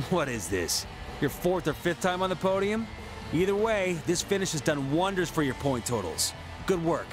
What is this? Your fourth or fifth time on the podium? Either way, this finish has done wonders for your point totals. Good work.